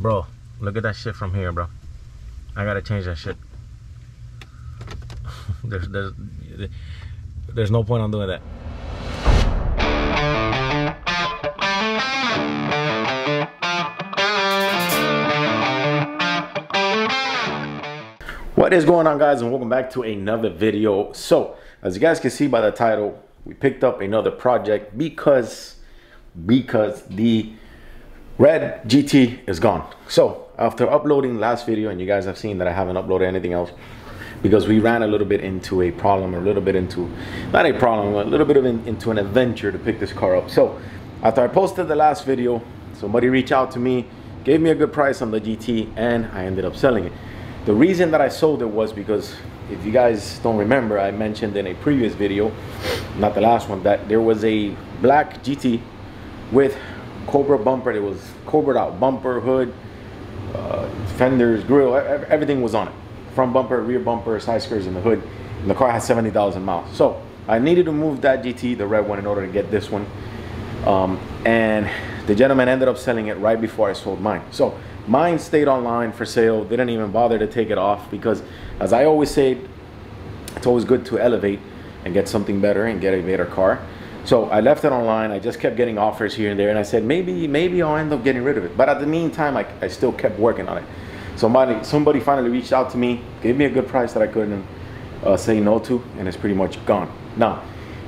Bro, look at that shit from here, bro. I gotta change that shit. there's, there's, there's no point on doing that. What is going on guys and welcome back to another video. So as you guys can see by the title, we picked up another project because because the red GT is gone. So after uploading last video and you guys have seen that I haven't uploaded anything else because we ran a little bit into a problem, or a little bit into, not a problem, a little bit of an, into an adventure to pick this car up. So after I posted the last video, somebody reached out to me, gave me a good price on the GT and I ended up selling it. The reason that I sold it was because if you guys don't remember, I mentioned in a previous video, not the last one, that there was a black GT with Cobra bumper. It was Cobra out bumper, hood, uh, fenders, grill, everything was on it. Front bumper, rear bumper, side skirts, and the hood. And the car had 70,000 miles. So I needed to move that GT, the red one, in order to get this one. Um, and the gentleman ended up selling it right before I sold mine. So mine stayed online for sale. They Didn't even bother to take it off because, as I always say, it's always good to elevate and get something better and get a better car. So I left it online. I just kept getting offers here and there, and I said maybe maybe I'll end up getting rid of it. But at the meantime, I, I still kept working on it. Somebody somebody finally reached out to me, gave me a good price that I couldn't uh, say no to, and it's pretty much gone. Now,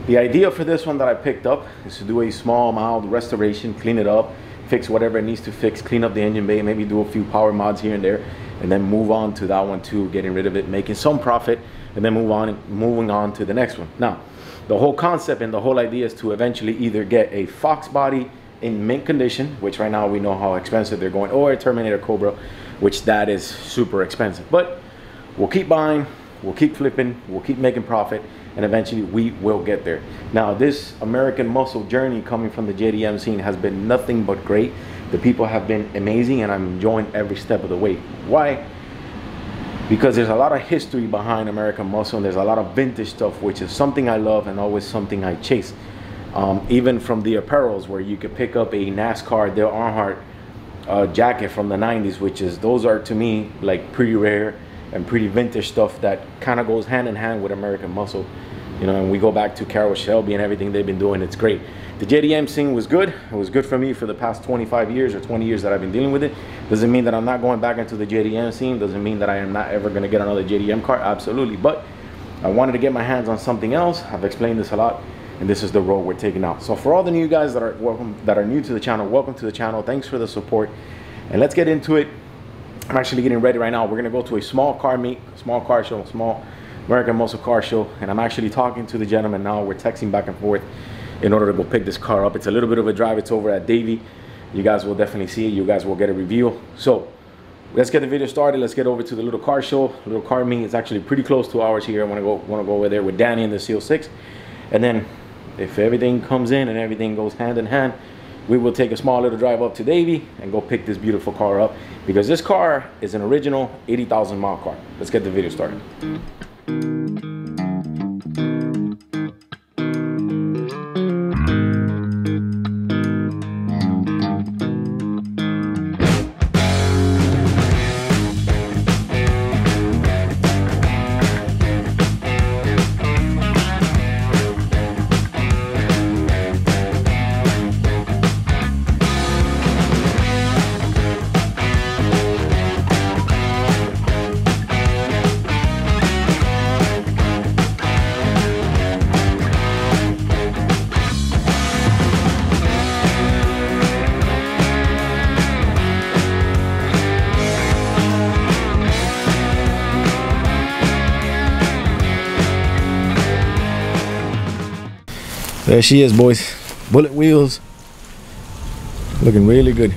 the idea for this one that I picked up is to do a small, mild restoration, clean it up, fix whatever it needs to fix, clean up the engine bay, maybe do a few power mods here and there, and then move on to that one too, getting rid of it, making some profit, and then move on, moving on to the next one. Now, the whole concept and the whole idea is to eventually either get a Fox body in mint condition, which right now we know how expensive they're going, or a Terminator Cobra, which that is super expensive. But we'll keep buying, we'll keep flipping, we'll keep making profit, and eventually we will get there. Now, this American muscle journey coming from the JDM scene has been nothing but great. The people have been amazing, and I'm enjoying every step of the way. Why? Because there's a lot of history behind American Muscle and there's a lot of vintage stuff, which is something I love and always something I chase. Um, even from the apparels where you could pick up a NASCAR Dale Earnhardt uh, jacket from the 90s, which is, those are to me like pretty rare and pretty vintage stuff that kind of goes hand in hand with American Muscle. You know, and we go back to Carroll Shelby and everything they've been doing, it's great. The JDM scene was good. It was good for me for the past 25 years or 20 years that I've been dealing with it. Doesn't mean that I'm not going back into the JDM scene. Doesn't mean that I am not ever going to get another JDM car. Absolutely. But I wanted to get my hands on something else. I've explained this a lot. And this is the road we're taking out. So for all the new guys that are welcome, that are new to the channel, welcome to the channel. Thanks for the support. And let's get into it. I'm actually getting ready right now. We're gonna go to a small car meet, small car show, small American Muscle Car Show. And I'm actually talking to the gentleman now. We're texting back and forth in order to go pick this car up. It's a little bit of a drive. It's over at Davie. You guys will definitely see it. You guys will get a review. So let's get the video started. Let's get over to the little car show, little car meet. It's actually pretty close to ours here. I want to go want to go over there with Danny and the Seal 6. And then if everything comes in and everything goes hand in hand, we will take a small little drive up to Davie and go pick this beautiful car up because this car is an original 80,000 mile car. Let's get the video started. There she is, boys. Bullet wheels. Looking really good.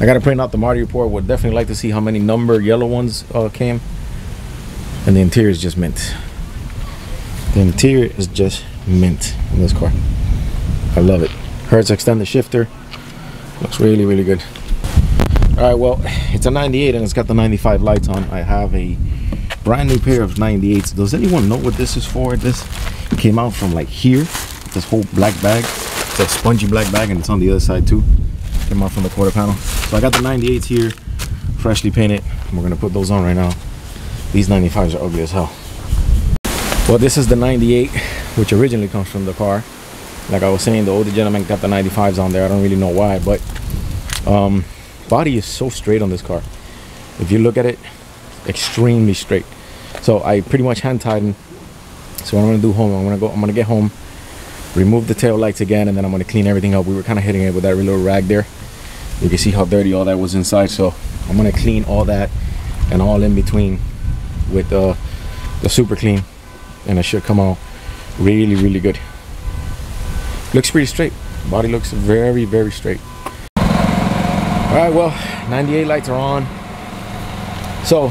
I gotta print out the Marti report. Would definitely like to see how many number yellow ones uh, came. And the interior is just mint. The interior is just mint in this car. I love it. Hurst extended shifter. Looks really, really good. All right, well, it's a 98 and it's got the 95 lights on. I have a brand new pair of 98s. Does anyone know what this is for? This came out from like here this whole black bag. It's a spongy black bag and it's on the other side too. Came off from the quarter panel. So I got the 98s here, freshly painted. We're gonna put those on right now. These 95s are ugly as hell. Well, this is the 98, which originally comes from the car. Like I was saying, the older gentleman got the 95s on there. I don't really know why, but um, body is so straight on this car. If you look at it, extremely straight. So I pretty much hand tightened. So what I'm gonna do home, I'm gonna go, I'm gonna get home, remove the tail lights again, and then I'm gonna clean everything up. We were kind of hitting it with that little rag there. You can see how dirty all that was inside. So I'm gonna clean all that and all in between with uh, the super clean, and it should come out really, really good. Looks pretty straight. Body looks very, very straight. All right, well, 98 lights are on. So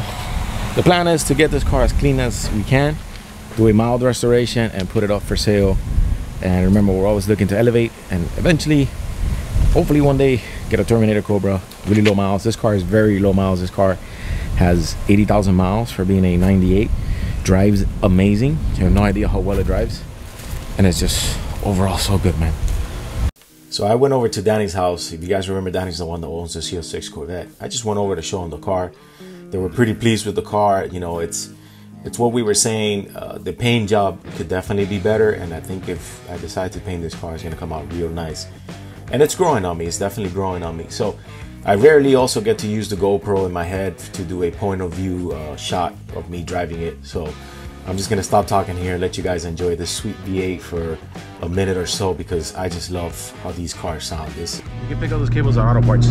the plan is to get this car as clean as we can, do a mild restoration and put it up for sale. And remember, we're always looking to elevate and eventually, hopefully one day, get a Terminator Cobra, really low miles. This car is very low miles. This car has 80,000 miles for being a 98. Drives amazing. You have no idea how well it drives. And it's just overall so good, man. So I went over to Danny's house. If you guys remember, Danny's the one that owns the Z06 Corvette. I just went over to show him the car. They were pretty pleased with the car. You know, it's it's what we were saying. Uh, the paint job could definitely be better, and I think if I decide to paint this car, it's gonna come out real nice. And it's growing on me. It's definitely growing on me. So I rarely also get to use the GoPro in my head to do a point of view uh, shot of me driving it. So I'm just gonna stop talking here and let you guys enjoy this sweet V8 for a minute or so because I just love how these cars sound. This you can pick up those cables on auto parts.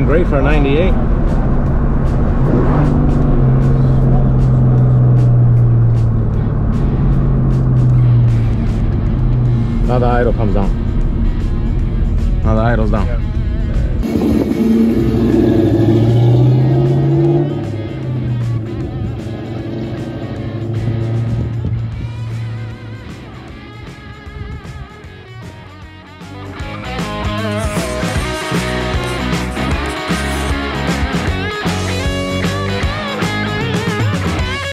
Fucking great for a 98. Now the idle comes down. Now the idle's down. Yeah.